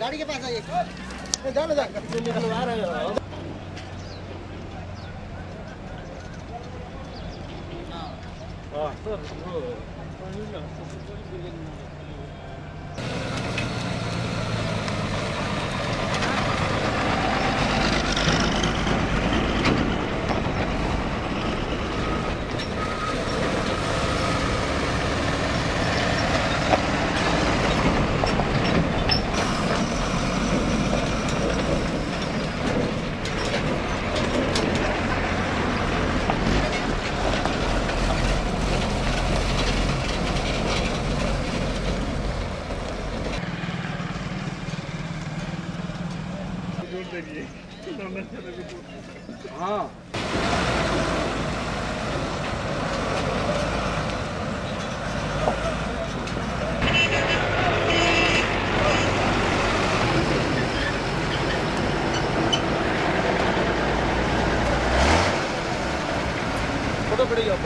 गाड़ी के पास आइए। जाने जा निकलवा रहे हो। हाँ। सर रिपोर्ट देखिए हाँ फ़ोटो पड़ेगा